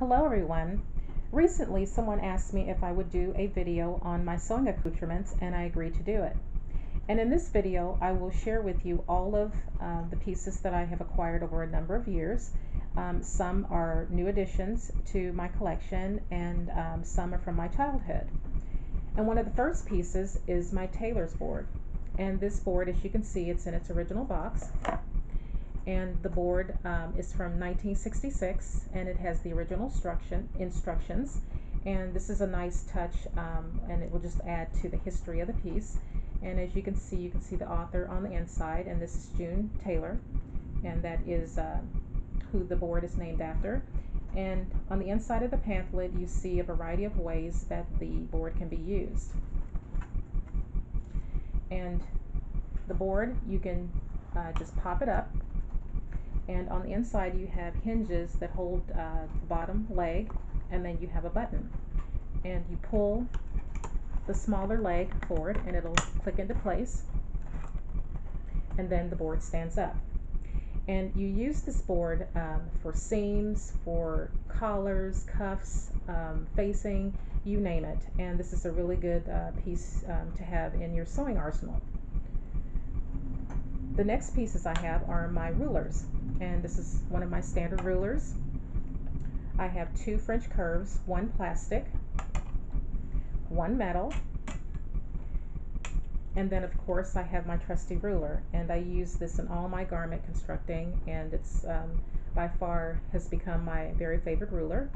Hello everyone. Recently someone asked me if I would do a video on my sewing accoutrements and I agreed to do it. And in this video I will share with you all of uh, the pieces that I have acquired over a number of years. Um, some are new additions to my collection and um, some are from my childhood. And one of the first pieces is my tailor's board. And this board, as you can see, it's in its original box and the board um, is from 1966 and it has the original instruction instructions. And this is a nice touch um, and it will just add to the history of the piece. And as you can see you can see the author on the inside and this is June Tailor. And that is uh, who the board is named after. And on the inside of the pamphlet you see a variety of ways that the board can be used. And the board you can uh, just pop it up and on the inside you have hinges that hold uh, the bottom leg and then you have a button. And you pull the smaller leg forward and it'll click into place and then the board stands up. And you use this board um, for seams for collars cuffs um, facing you name it. And this is a really good uh, piece um, to have in your sewing arsenal. The next pieces I have are my rulers and this is one of my standard rulers. I have two French curves, one plastic, one metal, and then of course I have my trusty ruler and I use this in all my garment constructing and it's um, by far has become my very favorite ruler.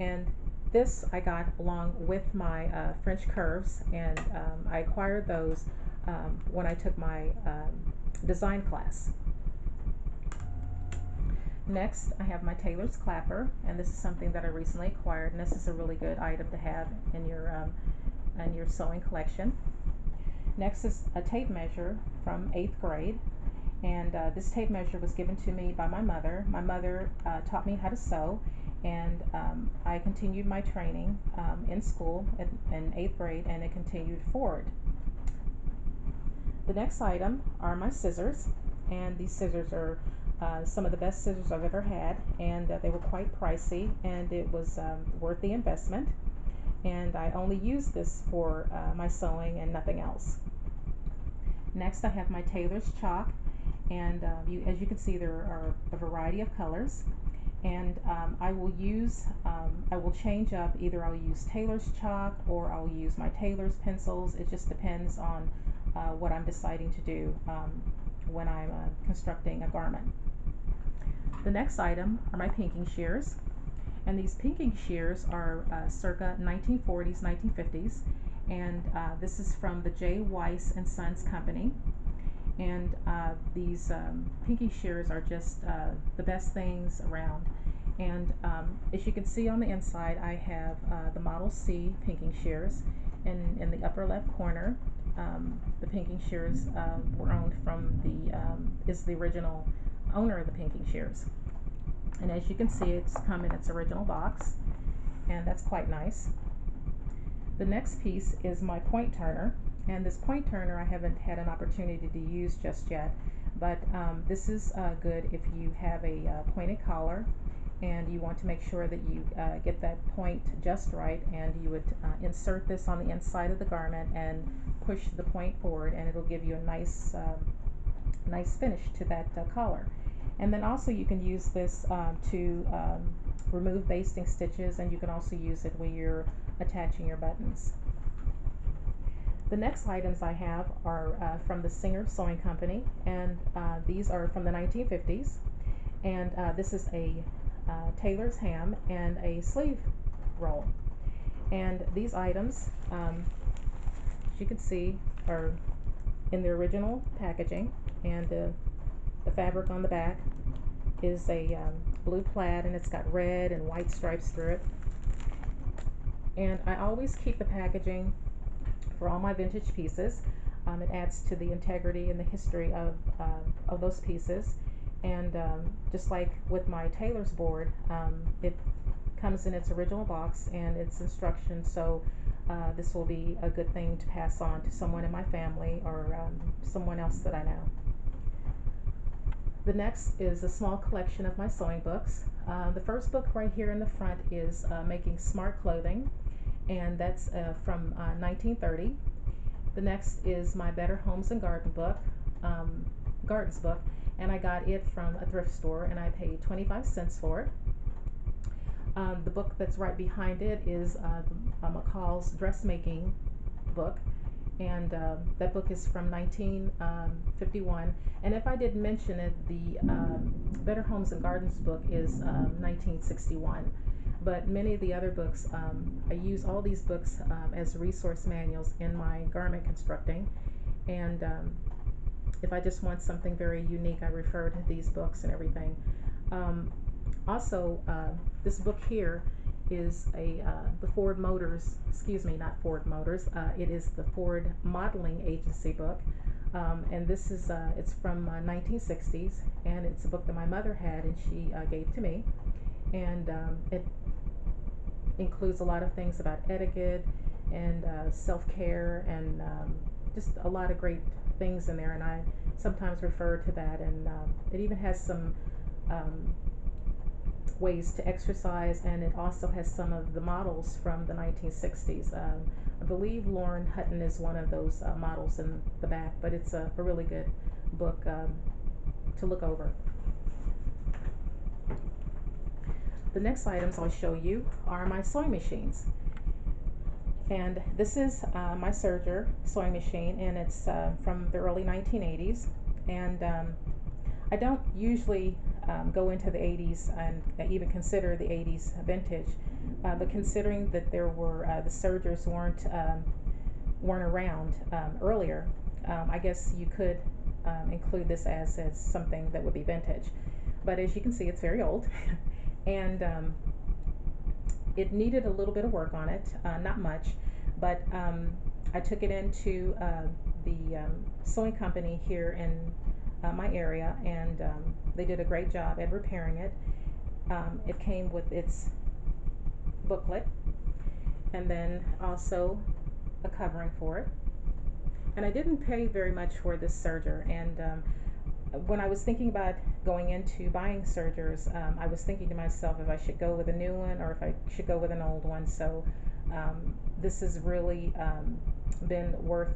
And this I got along with my uh, French curves and um, I acquired those um, when I took my um, design class. Next, I have my tailor's clapper, and this is something that I recently acquired, and this is a really good item to have in your um, in your sewing collection. Next is a tape measure from eighth grade, and uh, this tape measure was given to me by my mother. My mother uh, taught me how to sew, and um, I continued my training um, in school in, in eighth grade, and it continued forward. The next item are my scissors, and these scissors are uh, some of the best scissors I've ever had, and uh, they were quite pricey, and it was um, worth the investment. And I only use this for uh, my sewing and nothing else. Next, I have my tailor's chalk, and uh, you, as you can see, there are a variety of colors. And um, I will use, um, I will change up, either I'll use tailor's chalk or I'll use my tailor's pencils. It just depends on uh, what I'm deciding to do um, when I'm uh, constructing a garment. The next item are my pinking shears. And these pinking shears are uh, circa 1940s, 1950s. And uh, this is from the J. Wiss and Sons Company. And uh, these um, pinking shears are just uh, the best things around. And um, as you can see on the inside, I have uh, the Model C pinking shears. And in the upper left corner, um, the pinking shears uh, were owned from the, um, is the original owner of the pinking shears. And as you can see, it's come in its original box, and that's quite nice. The next piece is my point turner, and this point turner I haven't had an opportunity to use just yet, but um, this is uh, good if you have a uh, pointed collar and you want to make sure that you uh, get that point just right and you would uh, insert this on the inside of the garment and push the point forward and it'll give you a nice um, nice finish to that uh, collar. And then also you can use this um, to um, remove basting stitches and you can also use it when you're attaching your buttons. The next items I have are uh, from the Singer Sewing Company and uh, these are from the 1950s and uh, this is a uh, tailor's ham and a sleeve roll and these items um, as you can see are in the original packaging and uh, the fabric on the back is a um, blue plaid and it's got red and white stripes through it. And I always keep the packaging for all my vintage pieces. Um, it adds to the integrity and the history of, uh, of those pieces. And um, just like with my tailor's board, um, it comes in its original box and its instructions. So uh, this will be a good thing to pass on to someone in my family or um, someone else that I know. The next is a small collection of my sewing books. Uh, the first book right here in the front is uh, Making Smart Clothing, and that's uh, from 1930. Uh, the next is my Better Homes and Garden book, um, Gardens book, and I got it from a thrift store and I paid 25 cents for it. Um, the book that's right behind it is uh, uh, McCall's dressmaking book, and uh, that book is from 1951. Um, and if I didn't mention it, the um, Better Homes and Gardens book is 1961. Um, but many of the other books, um, I use all these books as resource manuals in my garment constructing. And if I just want something very unique, I refer to these books and everything. also, uh, this book here is a uh, the Ford Motors, excuse me, not Ford Motors. Uh, it is the Ford Modeling Agency book, um, and this is uh, it's from 1960s, uh, and it's a book that my mother had and she uh, gave to me, and um, it includes a lot of things about etiquette and uh, self-care and um, just a lot of great things in there, and I sometimes refer to that, and um, it even has some um, ways to exercise, and it also has some of the models from the 1960s. Um, I believe Lauren Hutton is one of those uh, models in the back, but it's a, a really good book um, to look over. The next items I'll show you are my sewing machines. And this is uh, my Serger sewing machine, and it's uh, from the early 1980s. And um, I don't usually um, go into the 80s and even consider the 80s vintage. Uh, but considering that there were uh, the Sergers weren't um, weren't around um, earlier, um, I guess you could um, include this as, as something that would be vintage. But as you can see, it's very old, and um, it needed a little bit of work on it, uh, not much, but I took it into uh, the sewing company here in uh, my area, and um, they did a great job at repairing it. Um, it came with its booklet, and then also a covering for it. And I didn't pay very much for this serger, and um, when I was thinking about going into buying sergers, um, I was thinking to myself if I should go with a new one or if I should go with an old one. So um, this has really um, been worth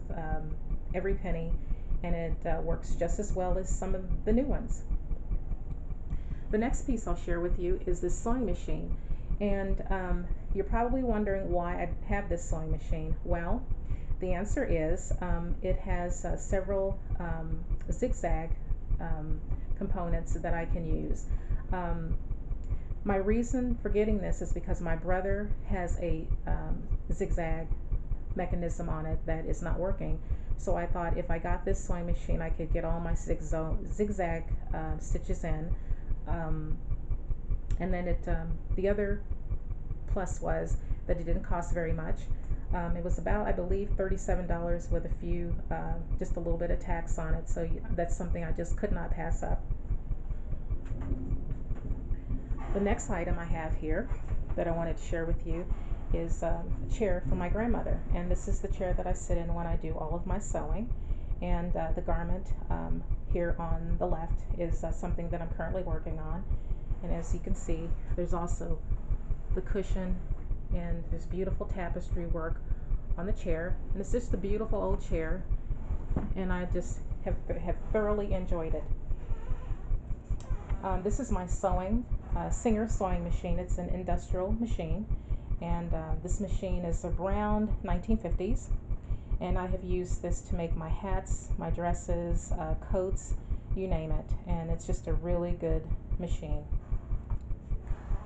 every penny and it uh, works just as well as some of the new ones. The next piece I'll share with you is this sewing machine. And um, you're probably wondering why I have this sewing machine. Well, the answer is um, it has uh, several um, zigzag um, components that I can use. Um, my reason for getting this is because my Brother has a um, zigzag mechanism on it that is not working. So I thought if I got this sewing machine, I could get all my zigzag uh, stitches in. Um, and then it, um, the other plus was that it didn't cost very much. Um, it was about, I believe, $37 with a few, uh, just a little bit of tax on it. So that's something I just could not pass up. The next item I have here that I wanted to share with you is um, a chair for my grandmother. And this is the chair that I sit in when I do all of my sewing. And uh, the garment um, here on the left is uh, something that I'm currently working on. And as you can see, there's also the cushion and there's beautiful tapestry work on the chair. And it's just a beautiful old chair. And I just have, have thoroughly enjoyed it. Um, this is my sewing, uh, Singer sewing machine. It's an industrial machine and uh, this machine is around 1950s and I have used this to make my hats, my dresses, uh, coats, you name it. And it's just a really good machine.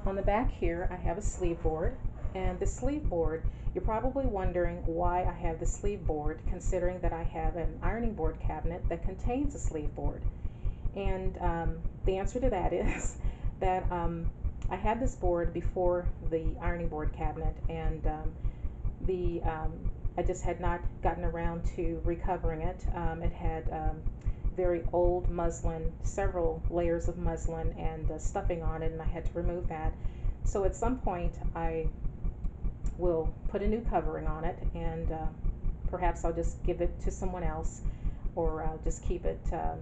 On the back here I have a sleeve board. And the sleeve board you're probably wondering why I have the sleeve board considering that I have an ironing board cabinet that contains a sleeve board. And um, the answer to that is that um, I had this board before the ironing board cabinet, and um, the um, I just had not gotten around to recovering it. Um, it had um, very old muslin, several layers of muslin, and uh, stuffing on it, and I had to remove that. So at some point, I will put a new covering on it, and uh, perhaps I'll just give it to someone else, or uh, just keep it, um,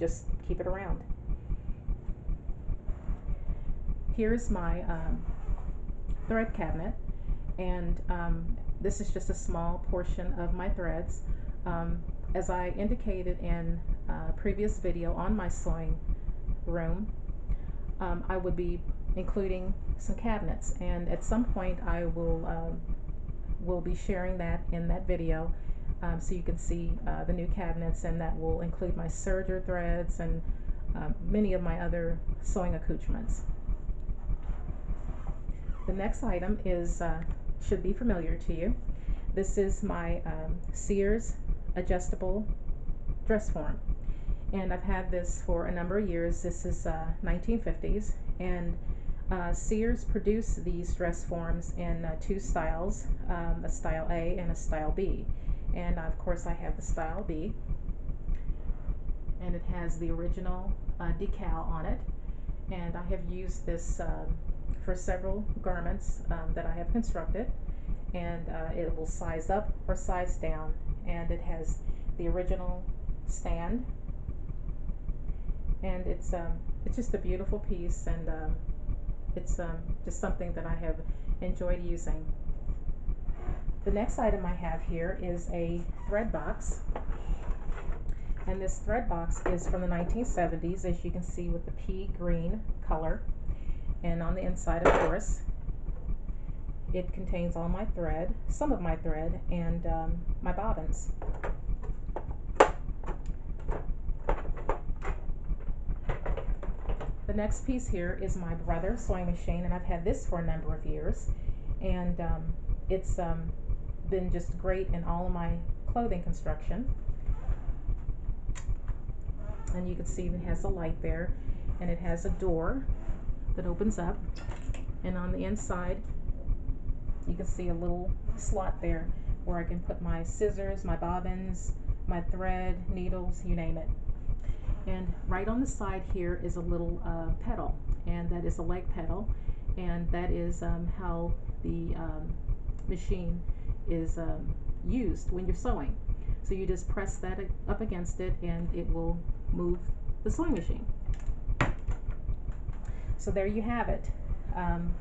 just keep it around. Here's my um, thread cabinet and um, this is just a small portion of my threads. Um, as I indicated in a previous video on my sewing room, um, I would be including some cabinets and at some point I will um, will be sharing that in that video um, so you can see uh, the new cabinets and that will include my serger threads and uh, many of my other sewing accoutrements. The next item is uh, should be familiar to you. This is my um, Sears adjustable dress form and I've had this for a number of years. This is 1950s uh, and uh, Sears produced these dress forms in uh, two styles, um, a style A and a style B. And of course I have the style B. And it has the original uh, decal on it. And I have used this um, for several garments um, that I have constructed. And uh, it will size up or size down. And it has the original stand. And it's, um, it's just a beautiful piece and um, it's um, just something that I have enjoyed using. The next item I have here is a thread box. And this thread box is from the 1970s, as you can see with the pea green color. And on the inside, of course, it contains all my thread, some of my thread, and um, my bobbins. The next piece here is my Brother sewing machine, and I've had this for a number of years. And um, it's um, been just great in all of my clothing construction. And you can see it has a light there, and it has a door that opens up. And on the inside, you can see a little slot there where I can put my scissors, my bobbins, my thread, needles, you name it. And right on the side here is a little uh, pedal, and that is a leg pedal, and that is um, how the um, machine is um, used when you're sewing. So you just press that up against it and it will move the sewing machine. So there you have it. Um,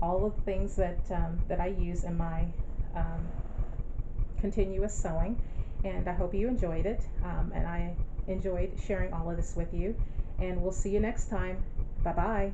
all of the things that, um, that I use in my um, continuous sewing and I hope you enjoyed it um, and I enjoyed sharing all of this with you. And we'll see you next time. Bye bye.